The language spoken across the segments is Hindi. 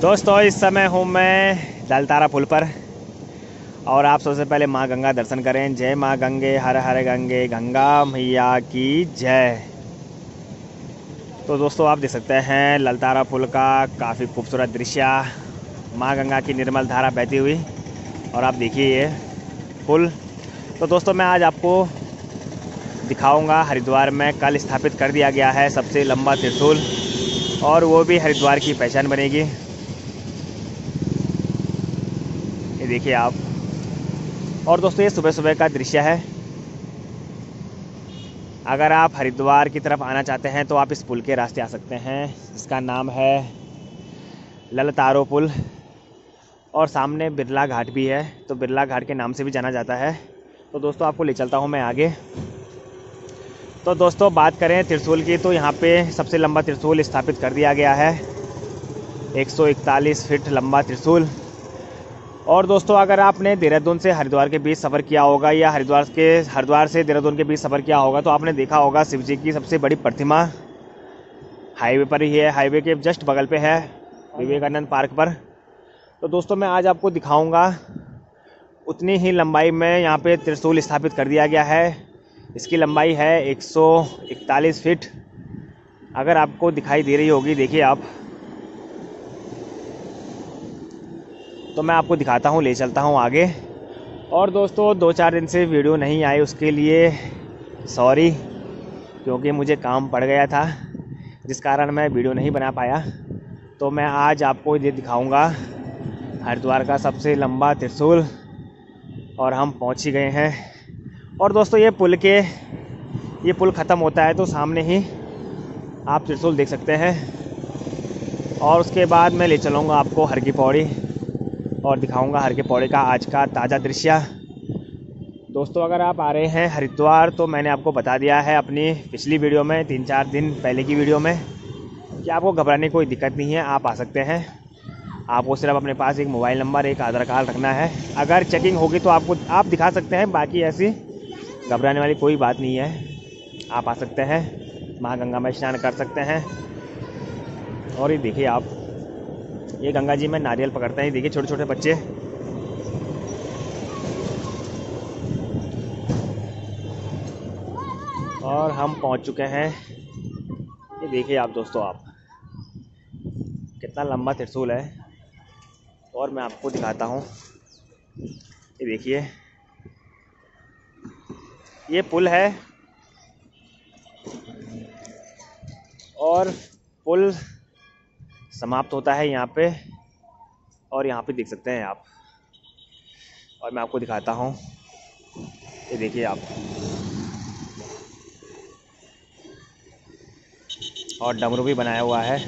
दोस्तों, इस समय हूँ मैं दलतारा पुल पर। और आप सबसे पहले माँ गंगा दर्शन करें। जय माँ गंगे, हर हर गंगे, गंगा मैया की जय। तो दोस्तों, आप देख सकते हैं ललतारा पुल का काफ़ी खूबसूरत दृश्य। माँ गंगा की निर्मल धारा बहती हुई। और आप देखिए ये पुल। तो दोस्तों, मैं आज आपको दिखाऊँगा हरिद्वार में कल स्थापित कर दिया गया है सबसे लंबा त्रिशूल। और वो भी हरिद्वार की पहचान बनेगी ये देखिए आप। और दोस्तों, ये सुबह सुबह का दृश्य है। अगर आप हरिद्वार की तरफ़ आना चाहते हैं तो आप इस पुल के रास्ते आ सकते हैं इसका नाम है ललतारो पुल और सामने बिरला घाट भी है तो बिरला घाट के नाम से भी जाना जाता है। तो दोस्तों, आपको ले चलता हूँ मैं आगे। तो दोस्तों, बात करें त्रिशूल की तो यहाँ पे सबसे लंबा त्रिशूल स्थापित कर दिया गया है। 141 फीट लंबा त्रिशूल। और दोस्तों, अगर आपने देहरादून से हरिद्वार के बीच सफ़र किया होगा या हरिद्वार के, हरिद्वार से देहरादून के बीच सफ़र किया होगा तो आपने देखा होगा शिव जी की सबसे बड़ी प्रतिमा हाईवे पर ही है। हाईवे के जस्ट बगल पे है विवेकानंद पार्क पर। तो दोस्तों, मैं आज आपको दिखाऊँगा, उतनी ही लंबाई में यहाँ पे त्रिशूल स्थापित कर दिया गया है। इसकी लंबाई है 141 फीट। अगर आपको दिखाई दे रही होगी, देखिए आप। तो मैं आपको दिखाता हूँ, ले चलता हूँ आगे। और दोस्तों, दो चार दिन से वीडियो नहीं आई उसके लिए। सॉरी क्योंकि मुझे काम पड़ गया था, जिस कारण मैं वीडियो नहीं बना पाया। तो मैं आज आपको ये दिखाऊँगा, हरिद्वार का सबसे लंबा त्रिशूल। और हम पहुँच ही गए हैं। और दोस्तों, ये पुल के, ये पुल ख़त्म होता है तो सामने ही आप त्रिशूल देख सकते हैं। और उसके बाद मैं ले चलूँगा आपको हर की पौड़ी। और दिखाऊँगा हर के पौड़े का आज का ताज़ा दृश्य। दोस्तों, अगर आप आ रहे हैं हरिद्वार तो मैंने आपको बता दिया है अपनी पिछली वीडियो में, तीन चार दिन पहले की वीडियो में, कि आपको घबराने की कोई दिक्कत नहीं है, आप आ सकते हैं। आपको सिर्फ़ अपने पास एक मोबाइल नंबर, एक आधार कार्ड रखना है। अगर चेकिंग होगी तो आपको, आप दिखा सकते हैं, बाकी ऐसी घबराने वाली कोई बात नहीं है। आप आ सकते हैं माँ गंगा में स्नान कर सकते हैं। और ये देखिए आप ये गंगा जी में नारियल पकड़ते हैं। देखिए छोटे छोटे बच्चे। और हम पहुँच चुके हैं। ये देखिए आप दोस्तों आप। कितना लंबा त्रिशूल है। और मैं आपको दिखाता हूँ। ये देखिए। ये पुल है। और पुल समाप्त होता है यहाँ पे, और यहाँ पे देख सकते हैं आप। और मैं आपको दिखाता हूँ। ये देखिए आप। और डमरू भी बनाया हुआ है।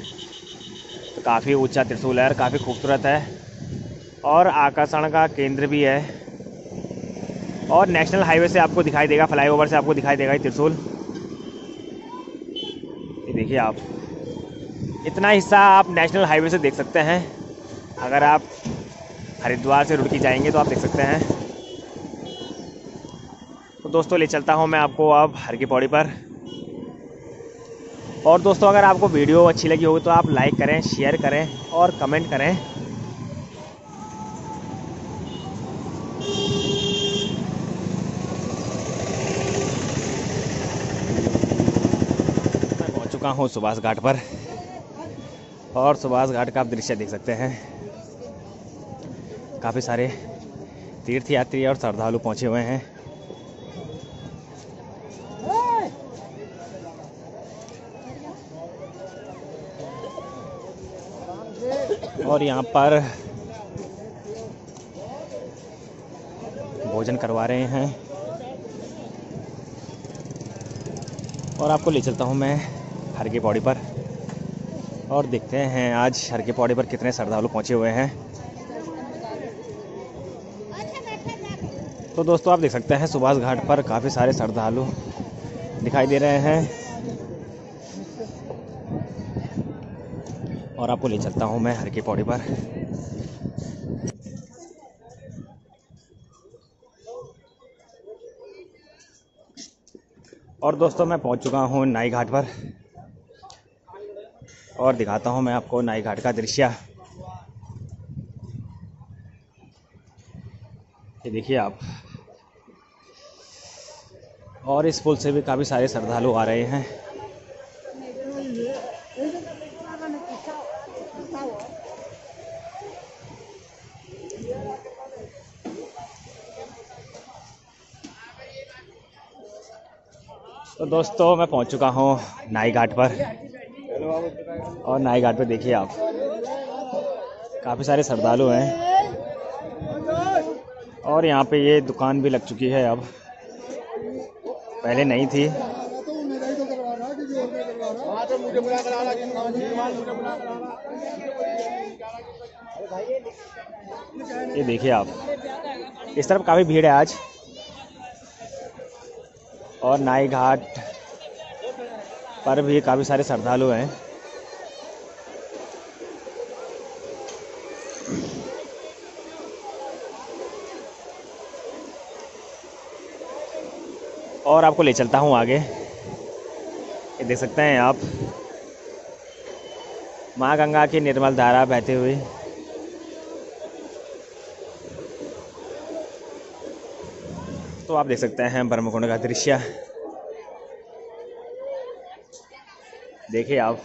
तो काफ़ी ऊँचा त्रिशूल है और काफ़ी खूबसूरत है। और आकर्षण का केंद्र भी है। और नेशनल हाईवे से आपको दिखाई देगा, फ्लाईओवर से आपको दिखाई देगा ये त्रिशूल। ये देखिए आप। इतना हिस्सा आप नेशनल हाईवे से देख सकते हैं। अगर आप हरिद्वार से रुड़की जाएँगे तो आप देख सकते हैं। तो दोस्तों, ले चलता हूँ मैं आपको अब हर की पौड़ी पर। और दोस्तों, अगर आपको वीडियो अच्छी लगी होगी तो आप लाइक करें शेयर करें और कमेंट करें। मैं पहुँच चुका हूँ सुभाष घाट पर। और सुभाष घाट का आप दृश्य देख सकते हैं। काफ़ी सारे तीर्थयात्री और श्रद्धालु पहुँचे हुए हैं। और यहाँ पर भोजन करवा रहे हैं। और आपको ले चलता हूँ मैं हर की पौड़ी पर। और देखते हैं आज हर के पौड़ी पर कितने श्रद्धालु पहुँचे हुए हैं। तो दोस्तों, आप देख सकते हैं सुभाष घाट पर काफ़ी सारे श्रद्धालु दिखाई दे रहे हैं। और आपको ले चलता हूँ मैं हर के पौड़ी पर। और दोस्तों, मैं पहुँच चुका हूँ नाई घाट पर। और दिखाता हूँ मैं आपको नाई घाट का दृश्य। ये देखिए आप। और इस पुल से भी काफ़ी सारे श्रद्धालु आ रहे हैं। तो दोस्तों, मैं पहुँच चुका हूँ नाई घाट पर। और नाई घाट पर देखिए आप। काफ़ी सारे श्रद्धालु हैं। और यहाँ पे ये दुकान भी लग चुकी है अब। पहले नहीं थी। ये देखिए आप। इस तरफ़ काफ़ी भीड़ है आज। और नाई घाट पर भी काफ़ी सारे श्रद्धालु हैं। और आपको ले चलता हूँ आगे। ये देख सकते हैं आप। माँ गंगा की निर्मल धारा बहते हुए तो आप देख सकते हैं ब्रह्मकुंड का दृश्य। देखिए आप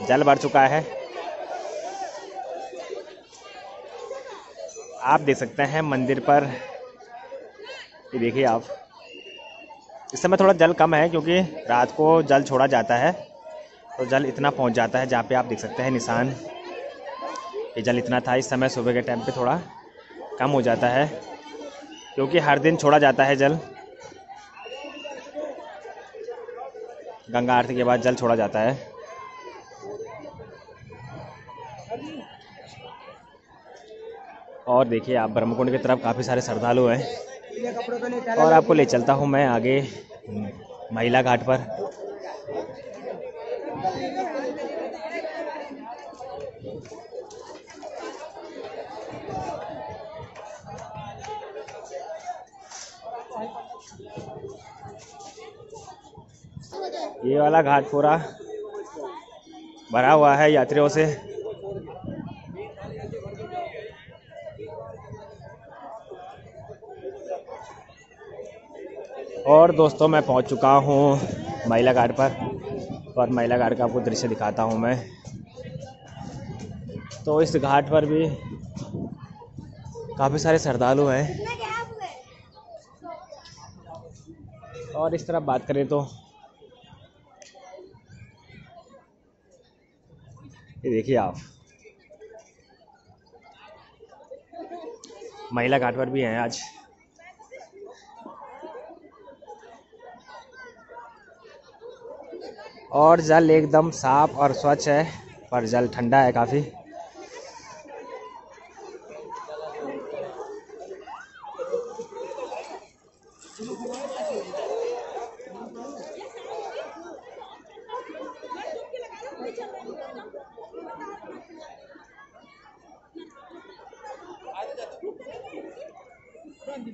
जल भर चुका है। आप देख सकते हैं मंदिर पर। ये देखिए आप। इस समय थोड़ा जल कम है क्योंकि रात को जल छोड़ा जाता है तो जल इतना पहुँच जाता है जहाँ पे आप देख सकते हैं निशान। ये जल इतना था, इस समय सुबह के टाइम पे थोड़ा कम हो जाता है, क्योंकि हर दिन छोड़ा जाता है जल। गंगा आरती के बाद जल छोड़ा जाता है। और देखिए, आप ब्रह्मकुंड की तरफ़ काफ़ी सारे श्रद्धालु हैं। और आपको ले चलता हूँ मैं आगे, महिला घाट पर। ये वाला घाट पूरा भरा हुआ है यात्रियों से। और दोस्तों, मैं पहुँच चुका हूँ महिला घाट पर और महिला घाट का आपको दृश्य दिखाता हूँ मैं। तो इस घाट पर भी काफ़ी सारे श्रद्धालु हैं। और इस तरफ़ बात करें तो ये देखिए आप। महिला घाट पर भी हैं आज। और जल एकदम साफ़ और स्वच्छ है, पर जल ठंडा है काफ़ी।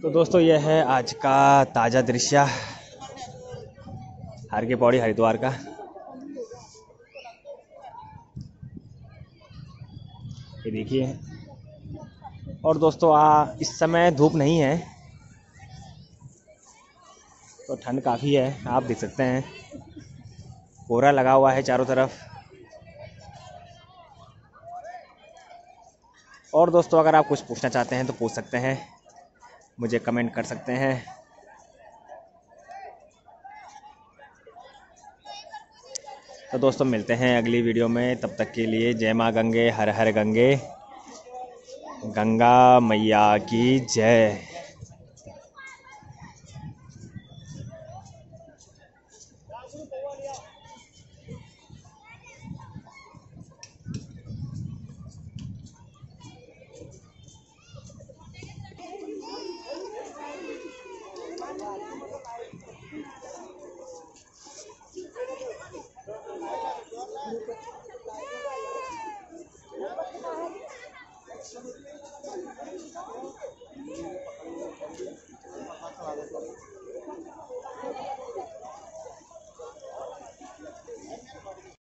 तो दोस्तों यह है आज का ताज़ा दृश्य हर के पौड़ी हरिद्वार का। ये देखिए। और दोस्तों, आ, इस समय धूप नहीं है तो ठंड काफ़ी है, आप देख सकते हैं। कोहरा लगा हुआ है चारों तरफ़। और दोस्तों, अगर आप कुछ पूछना चाहते हैं तो पूछ सकते हैं। मुझे कमेंट कर सकते हैं। तो दोस्तों, मिलते हैं अगली वीडियो में। तब तक के लिए जय माँ गंगे, हर हर गंगे। गंगा मैया की जय।